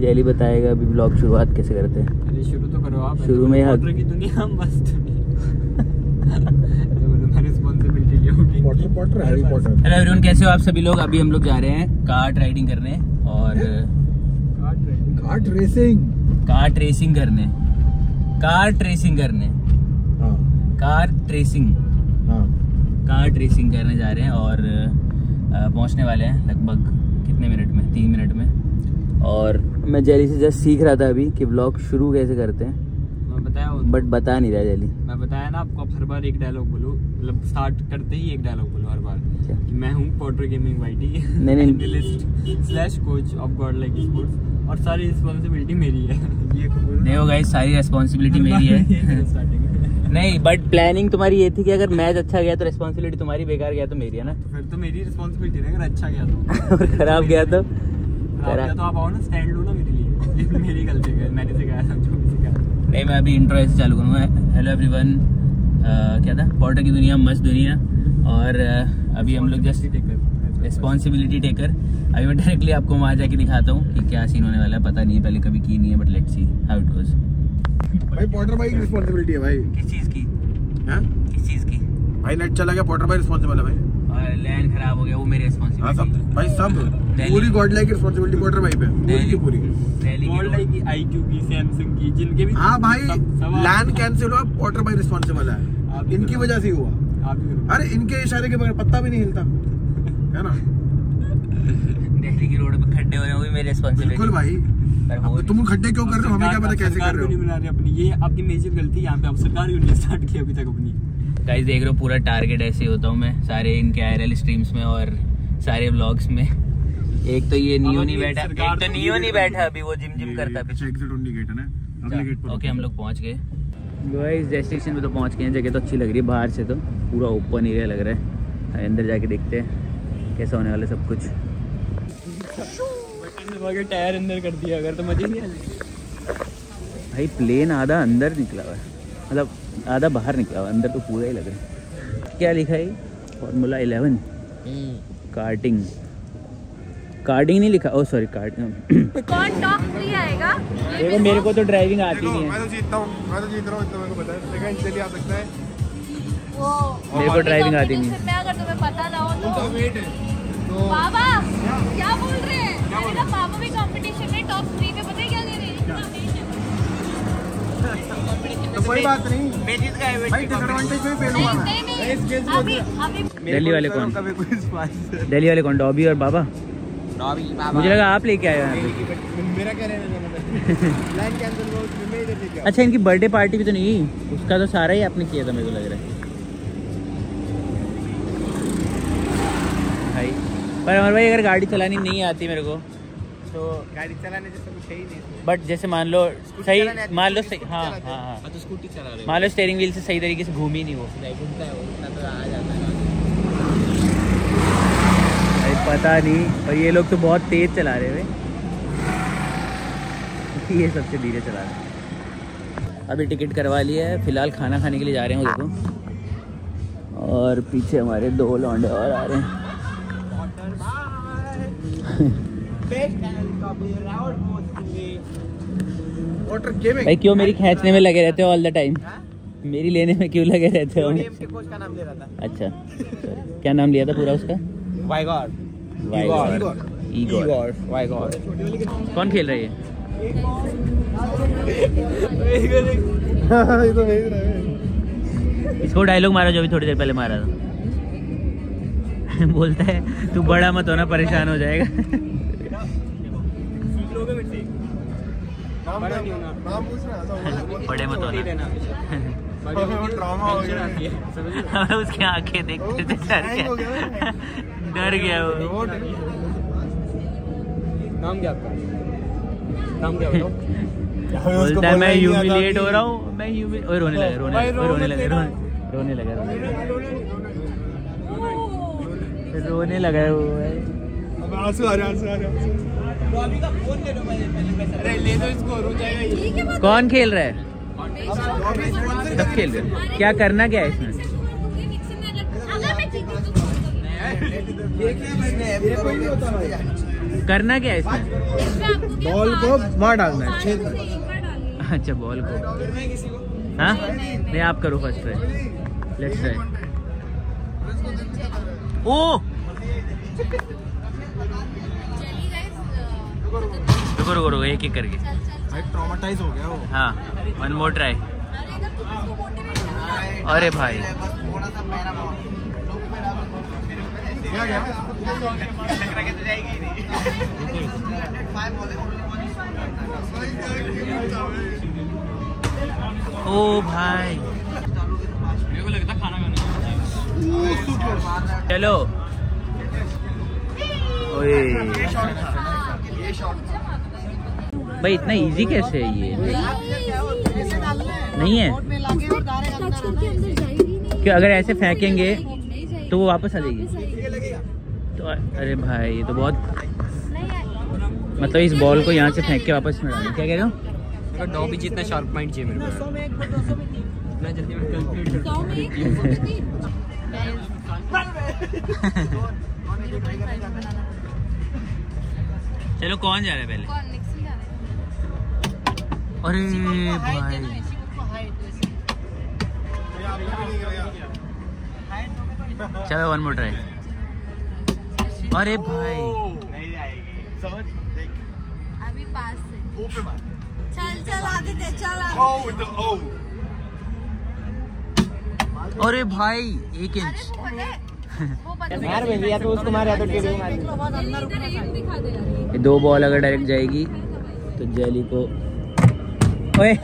जैली बताएगा अभी ब्लॉग शुरुआत कैसे करते हैं? अरे शुरू तो करो आप शुरू में हक- की दुनिया मस्त हेलो एवरीवन कैसे हो आप सभी लोग? अभी हम लोग जा रहे हैं कार्ट राइडिंग करने और कार्ट रेसिंग कार्ट रेसिंग करने। कार्ट रेसिंग करने। हाँ। कार ट्रेसिंग हाँ। कार ट्रेसिंग करने जा रहे हैं और पहुँचने वाले हैं लगभग कितने मिनट में? तीन मिनट में। और मैं जैली से जस्ट सीख रहा था अभी कि ब्लॉग शुरू कैसे करते हैं। मैं बताया बट बता नहीं रहा जैली। मैं बताया ना आपको आप हर बार एक डायलॉग बोलो। मतलब स्टार्ट करते ही एक डायलॉग बोलो हर बार। कि मैं हूँ पॉटर गेमिंग वाईटी नहीं, slash coach of god like sports और सारी रिस्पांसिबिलिटी मेरी है। ये। देखो गाइस सारी रेस्पॉन्सिबिलिटी मेरी है। नहीं बट प्लानिंग तुम्हारी ये थी कि अगर मैच अच्छा गया तो रेस्पॉन्सिबिलिटी तुम्हारी बेकार गया तो मेरी है ना। तो फिर तो मेरी रिस्पॉन्सिबिलिटी है अगर अच्छा गया तो। और खराब गया तो? तो आप आओ ना स्टैंड लो ना मेरे लिए। मेरी गलती है मैंने सिखाया था जो सिखाया। नहीं मैं अभी इंट्रो ऐसे चालू करूँगा। हेलो एवरीवन क्या था? पॉटर की दुनिया मस्त दुनिया। और अभी हम लोग जस्ट रिस्पॉन्सिबिलिटी टेकर अभी मैं डायरेक्टली आपको वहाँ जाके दिखाता हूँ कि क्या सीन होने वाला है। पता नहीं है पहले कभी की नहीं है but let's see how it goes भाई पॉटर भाई की रिस्पॉन्सिबिलिटी है भाई। किस चीज़ की? हाँ? किस चीज़ की? भाई नेट चला गया पॉटर भाई रिस्पॉन्सिबल है भाई। लैंड खराब हो गया वो मेरी हाँ सब रिस्पॉन्सिबिलिटी भाई सब पूरी गॉड लाइक रिस्पॉन्सिबिलिटी भाई पे। पूरी की पूरी। दिल्ली की वर्ल्ड रोड की आईक्यू की सैमसंग की जिनके भी हाँ भाई लैंड कैंसिल हुआ भाई रिस्पॉन्सिबल है। इनकी वजह से हुआ। अरे इनके इशारे के बगैर पत्ता भी नहीं हिलता। है ना? दिल्ली की रोड पे खड्डे हो रहे हैं वो भी मेरी रिस्पॉन्सिबिलिटी बिल्कुल भाई। अब तुम खड्डे क्यों कर रहे हो? हमें क्या पता कैसे कर क्यों रहे नहीं हो? बना रही अपनी? ये आपकी मेजर गलती है यहाँ पे आप सरकार क्यों नहीं स्टार्ट की अभी तक अपनी? गाइस देख रहे हो पूरा टारगेट ऐसे होता हूँ मैं सारे इनके आईएलएल स्ट्रीम्स में और सारे व्लॉग्स में। एक तो ये नियो नहीं बैठा एक तो तो नियो नहीं बैठा अभी वो जिम जिम करता है ओके हम लोग पहुँच गए। गाइस डेस्टिनेशन पे तो पहुँच गए हैं जगह तो अच्छी लग रही है बाहर से तो। पूरा ओपन एरिया लग रहा है। अंदर जाके देखते हैं कैसा होने वाला सब कुछ। टायर अंदर कर दिया अगर तो मज़े नहीं आने। भाई प्लेन आधा अंदर निकला हुआ है। मतलब आधा बाहर निकला हुआ अंदर तो पूरा ही लग रहा है। क्या लिखा है? फॉर्मूला इलेवन कार्टिंग कार्डिंग नहीं लिखा? ओ सॉरी कार्ड कौन टॉप थ्री आएगा? देखो मेरे को तो ड्राइविंग आती नहीं है। मैं तो जीतता हूँ मैं तो जीत रहा हूँ इतना मेरे को पता है। लेकिन चलिए आ सकता है। वो मेरे को ड्राइविंग आती नहीं में अगर तुम्हें पता ना हो तो वेट है तो बाबा क्या? बोल रहे हैं? पापा भी कंपटीशन में टॉप थ्री में पता है क्या दे रहे हैं? तो कोई बात नहीं। दिल्ली वाले कौन? दिल्ली वाले कौन? डॉबी और बाबा? मुझे लगा आप लेके आए हो यहाँ पे। मेरा क्या रहने देना लाइन कैंसिल हुआ उसमें मैं इधर लेके अच्छा इनकी बर्थडे पार्टी भी तो नहीं उसका तो सारा ही आपने किया था मेरे को लग रहा है। भाई। पर अमर भाई अगर गाड़ी चलानी नहीं आती मेरे को तो गाड़ी चलाने जैसा कुछ है ही नहीं बट जैसे मान लो सही मान लो सही हाँ हाँ। हाँ तो स्कूटी चला रहे मान लो स्टेयरिंग व्हील से सही तरीके से घूमी नहीं वो। नहीं घूमता है वो तो आ जाता है। भाई पता नहीं पर ये लोग तो बहुत तेज चला रहे हैं ये सबसे धीरे चला रहे अभी टिकट करवा लिया है फ़िलहाल खाना खाने के लिए जा रहे हैं देखो और पीछे हमारे दो लौंडे और आ रहे हैं। भाई क्यों मेरी खींचने में लगे रहते हो ऑल द टाइम मेरी लेने में क्यों लगे रहते हो? नाम ले रहा था। अच्छा। क्या नाम लिया था पूरा उसका? कौन खेल रही है ये? तो भेज रहे इसको डायलॉग मारा जो अभी थोड़ी देर पहले मारा था। बोलता है तू बड़ा मत होना परेशान हो जाएगा। बड़ा नाम मत होना। हो उसकी आँखें देखते थे डर गया। डर गया वो। नाम क्या आपका? नाम क्या बोलता है मैं ह्यूमिलिएट हो रहा हूँ मैं ह्यूमिल रोने लगा रोने लगा रोने लगा रोने रोने लगा रोने लगा। रोने लगा वो। आँसू आ रहे आँसू आ रहे अरे ले दो इसको कौन खेल रहा है? सब खेल रहे क्या करना क्या है इसमें? अगर मैं जीती तो ये क्या मैंने कोई नहीं होता भाई। करना क्या है इसमें? बॉल को वहाँ डालना है। अच्छा बॉल को। हाँ? नहीं आप करो फ़र्स्ट ट्राई लेट्स ट्राई ओ! रुको रुको रुको एक एक करके। भाई ट्रॉमाटाइज हो गया वो। हाँ वन मोर ट्राई अरे भाई। ओ भाई। मेरे को लगता खाना खाने। चलो। ओए। भाई इतना इजी कैसे है ये नहीं है टच करके अंदर जाएगी नहीं कि अगर ऐसे फेंकेंगे तो वो वापस आ जाएगी जाएगी तो अरे भाई ये तो बहुत मतलब इस बॉल को यहाँ से फेंक के वापस में क्या कह रहे हो डॉ भी जितना शार्प माइंड चाहिए मेरे को चलो कौन जा रहा है पहले? कौन जा रहा है? अरे भाई। चलो वन मोर ट्राई अरे भाई। अभी पास से चल चल आदित्य चल अरे भाई एक इंच वो वो तो उसको मार तो दे यार ये दो बॉल अगर डायरेक्ट जाएगी तो जेली को ओए।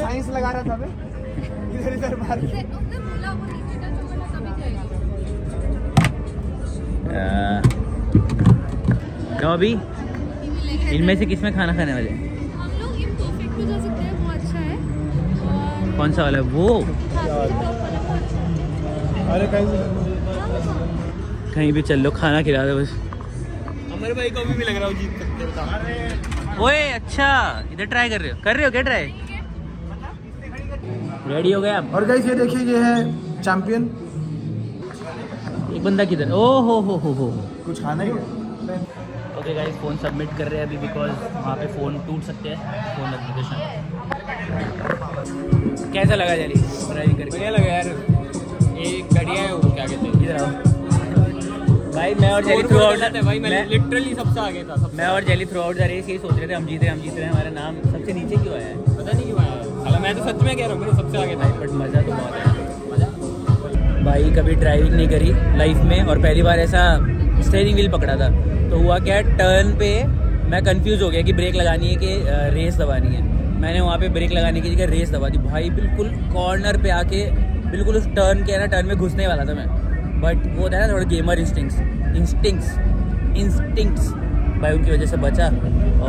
साइंस लगा रहा था इधर इधर मार वो तो अभी इनमें से किसमें खाना खाने वाले? हम लोग जा सकते हैं वो अच्छा है। और कौन सा वाला? है वो अरे कहीं कहीं भी चल लो खाना खिला दो बस। हमारे भाई को भी लग रहा है जीत सकते हैं ओए अच्छा इधर ट्राई कर रहे हो। कर रहे हो क्या ट्राई रेडी हो गए आप? और गाइस ये देखिए ये है चैंपियन एक बंदा किधर? ओ हो हो हो हो। कुछ खाना ही ओके गाइस फ़ोन सबमिट कर रहे हैं अभी बिकॉज़ वहाँ पे फ़ोन टूट सकते हैं। फ़ोन एप्लीकेशन कैसा लगा जली करके। बढ़िया लगा यार। एक बढ़िया है वो क्या कहते हैं? इधर आओ। भाई मैं और जेली थ्रू आउट भाई मैं लिटरली सबसे आगे था सबसे मैं और jelly throughout the race यही सोच रहे थे हम जीत रहे हम जीत रहे हैं हमारा नाम सबसे नीचे क्यों आया है? पता नहीं क्यों आया। मैं तो सच में कह रहा हूँ सबसे आगे था। बट मज़ा तो बहुत है। भाई कभी ड्राइविंग नहीं करी लाइफ में और पहली बार ऐसा स्टेयरिंग व्हील पकड़ा था। तो हुआ क्या टर्न पे मैं कंफ्यूज हो गया कि ब्रेक लगानी है कि रेस दबानी है। मैंने वहाँ पे ब्रेक लगाने की जगह रेस दबा दी। भाई बिल्कुल कॉर्नर पे आके बिल्कुल उस टर्न के ना टर्न में घुसने वाला था मैं। बट वो होता है ना थोड़ा गेमर इंस्टिंक्ट्स इंस्टिंक्ट्स इंस्टिंक्ट्स भाई उनकी वजह से बचा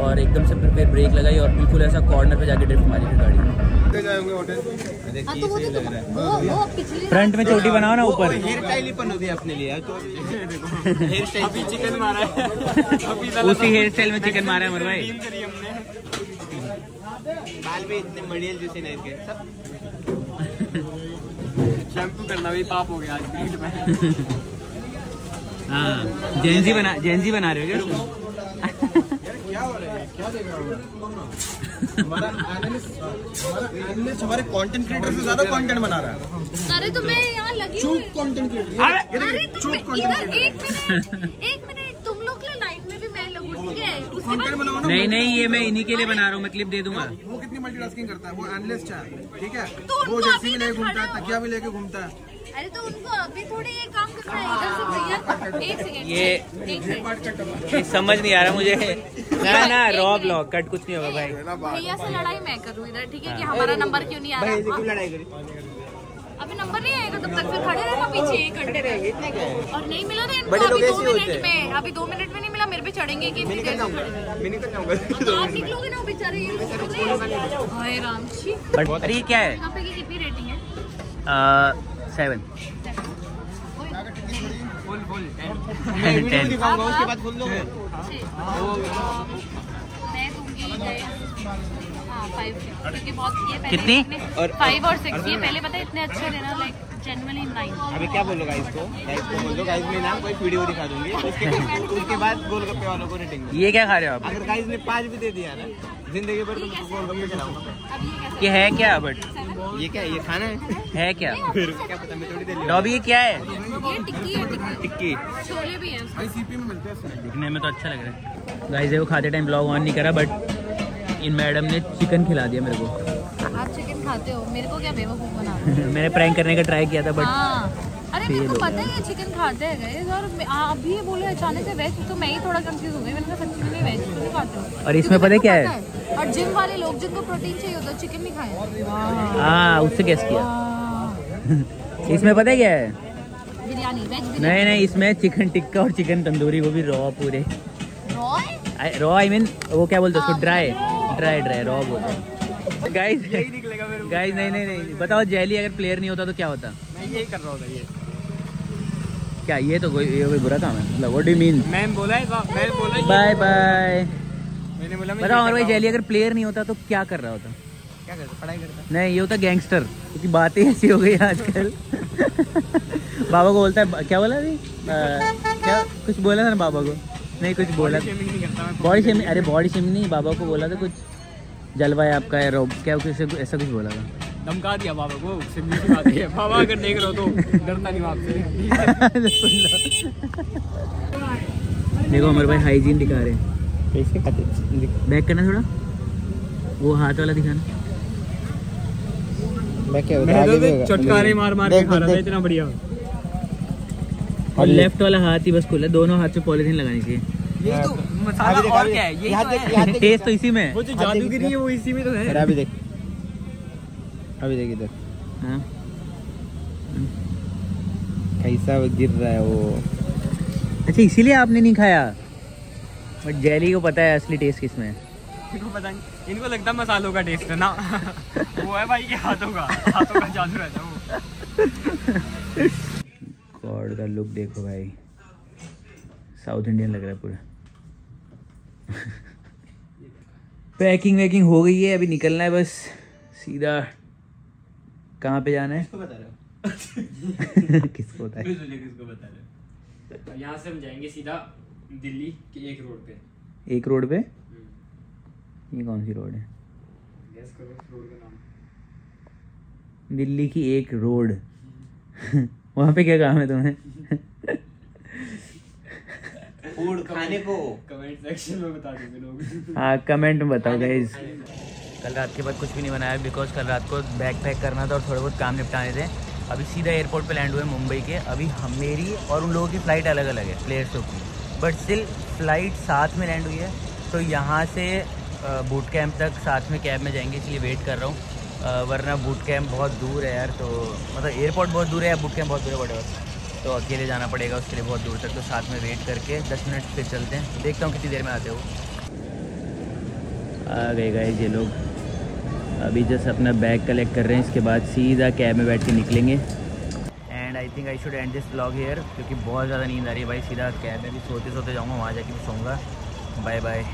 और एकदम से फिर फिर ब्रेक लगाई और बिल्कुल ऐसा कॉर्नर पे जाके ड्रिफ्ट मारी फिर गाड़ी। हाँ तो वो तो वो वो पिछले फ्रंट में चोटी बनाओ ना ऊपर। हेयर स्टाइल ही पन होती अपने लिए तो हेयर स्टाइल अभी चिकन मारा है। उसी हेयर स्टाइल में चिकन मारा है मेरे भाई। टीम करी हमने। बाल भी इतने मड़ियल जैसे नहीं सब शैम्पू करना भी पाप हो गया आज में हाँ जेंजी बना जेंजी बना रहे हो क्या? हमारे कंटेंट क्रिएटर से ज़्यादा कंटेंट बना रहा है। अरे तो मैं यहाँ लगी चुप कंटेंट क्रिएटर अरे चुप कंटेंट क्रिएटर एक मिनट एक मिनट तुम लोग के लाइफ में भी मैं लगू ठीक है उसके कंटेंट बाद बनाओ ना नहीं नहीं ये मैं इन्हीं के लिए बना रहा हूँ मैं क्लिप दे दूँगा। वो कितनी मल्टीटास्किंग करता है? वो एनालिस्ट है ठीक है? तो वो जर्सी भी लेके घूमता है तकिया भी लेके घूमता है। अरे तो उनको अभी थोड़ी ये काम करना है इधर से भैया एक सेकंड ये- एक ये समझ नहीं आ रहा मुझे। ना ना रॉ ब्लॉग कट कुछ नहीं होगा भाई। भैया से लड़ाई मैं करूँ इधर ठीक है कि हमारा नंबर क्यों नहीं आ रहा? लड़ाई करी। अभी नंबर नहीं आएगा तब तक फिर खड़े रहना पीछे एक घंटे तक और नहीं मिला ना इनको बड़े अभी लोग दो ऐसे होते मिनट में अभी दो मिनट में नहीं मिला मेरे पे चढ़ेंगे कि मैं निकल जाऊँगा तो आप निकलोगे ना बेचारे हाय राम जी। अरे ये क्या है? यहाँ पे की कितनी रेटिंग है? सेवन बोल बोल। दिखाऊँगा उसके बाद खोल दोगे। मैं दूँगी हाँ क्योंकि बहुत ये कितनी? इतने- फाइव और सिक्स ये पहले पता है इतने अच्छे थे ना लाइक. अभी क्या बोलो गाइस को? गाइस को बोल दो गाइस में नाम कोई वीडियो दिखा दूँगी। उसके उसके बाद गोलगप्पे वालों को रेटिंग ये क्या खा रहे हो आप? अगर गाइस ने पाँच भी दे दिया ना ज़िंदगी भर तुमको गोलगप्पे खिलाऊँगा। ये है क्या बट ये क्या ये खाना है? है क्या? फिर क्या पता मैं थोड़ी देर डॉबी ये क्या है? ये टिक्की है टिक्की। टिक्की। छोले भी हैं दिखने में तो अच्छा लग रहा है। गाइस देखो खाते टाइम ब्लॉग ऑन नहीं करा बट इन मैडम ने चिकन खिला दिया मेरे को। आप चिकन खाते हो? मेरे को क्या बेवकूफ़ बना मैंने प्रैंक करने का ट्राई किया था बट हाँ। अरे मेरे को पता है ये चिकन खाते हैं और अभी ये बोले अचानक से वेज तो मैं ही थोड़ा कंफ्यूज हो गई। मैंने कहा सच्ची में वेज तो नहीं खाते हो? और इसमें पता है क्या पता और जिम वाले लोग जिनको प्रोटीन चाहिए होता है चिकन नहीं खाए। हाँ उससे कैस किया। हाँ। इसमें पता है क्या है? बिरयानी नहीं नहीं इसमें चिकन टिक्का और चिकन तंदूरी वो भी रॉ पूरे। रॉ आई मीन वो क्या बोलते हैं उसको हाँ, dry raw। Dry dry raw बोलते हैं। गाइस गाइस नहीं नहीं नहीं बताओ जैली अगर प्लेयर नहीं होता तो क्या होता? मैं यही कर रहा होता ये। क्या ये तो कोई ये कोई बुरा काम है? मतलब व्हाट डू यू मीन मैं बोला है मैं बोला ये- बाय बाय मैंने बोला मैं बताओ और भाई जैली अगर प्लेयर नहीं होता तो क्या कर रहा होता? क्या करता? पढ़ाई करता? नहीं ये होता गैंगस्टर क्योंकि बातें ऐसी हो गई आजकल। बाबा को बोलता है क्या बोला अभी? क्या? कुछ बोला था ना बाबा को? नहीं कुछ बोला। नहीं करता मैं बॉडी शेमिंग अरे बॉडी शेमिंग नहीं बाबा को बोला था कुछ। जलवा है आपका है रोब क्या कुछ ऐसा कुछ बोला था? धमका दिया बाबा को सिमली की बात है। बाबा अगर देख रहे हो तो डरता नहीं आपसे देखो हमारे भाई हाइजीन दिखा रहे हैं। कैसे खाते बैक करना थोड़ा। वो हाथ वाला दिखाना। मैं क्या चटकारे मार मार के खा रहा था इतना बढ़िया। और लेफ़्ट वाला हाथ ही बस खुला दोनों हाथ पे पॉलिथीन लगानी चाहिए यही तो मसाला और क्या है? यही तो देख, है। यहाँ देख। टेस्ट तो इसी में है। वो जो जादूगिरी है वो इसी में तो है। अभी देख। अभी देख इधर। हाँ। कैसा गिर रहा है वो। अच्छा इसीलिए आपने नहीं खाया। बट जेली को पता है असली टेस्ट किसमें है। इनको पता नहीं। इनको लगता है मसालों का टेस्ट है ना। वो है भाई के हाथों का। हाथों का जादू रहता है वो। गॉड का लुक देखो भाई। साउथ इंडियन लग रहा है पूरा। पैकिंग वैकिंग हो गई है अभी निकलना है बस। सीधा कहाँ पे जाना है? किसको बता रहे हो? किसको होता है? किसको बता रहे हो? यहाँ से हम जाएँगे सीधा दिल्ली के एक रोड पे। एक रोड पे? ये कौन सी रोड है? गैस करो रोड का नाम। दिल्ली की एक रोड वहाँ पे क्या काम है तुम्हें? फ़ूड खाने को। कमेंट सेक्शन में बता देंगे लोग। हाँ कमेंट में बताओ गाइज़ कल रात के बाद कुछ भी नहीं बनाया बिकॉज़ कल रात को बैग पैक करना था और थोड़े बहुत काम निपटाने थे। अभी सीधा एयरपोर्ट पे लैंड हुए मुंबई के। अभी हम मेरी और उन लोगों की फ़्लाइट अलग अलग है प्लेयर्सों की। बट स्टिल फ़्लाइट साथ में लैंड हुई है। तो यहाँ से बूट कैंप तक साथ में कैब में जाएँगे इसलिए वेट कर रहा हूँ। वरना बूट कैंप बहुत दूर है यार तो मतलब एयरपोर्ट बहुत दूर है या बूट कैंप बहुत दूर है वटेवर तो अकेले जाना पड़ेगा उसके लिए बहुत दूर तक। तो साथ में वेट करके दस मिनट फिर चलते हैं। देखता हूँ कितनी देर में आते हो। आ गए गए ये लोग। अभी जस्ट अपना बैग कलेक्ट कर रहे हैं इसके बाद सीधा कैब में बैठ के निकलेंगे। And I think I should end this blog here क्योंकि बहुत ज़्यादा नींद आ रही है भाई। सीधा कैब में भी सोते सोते जाऊँगा वहाँ जाके भी सोऊँगा। Bye bye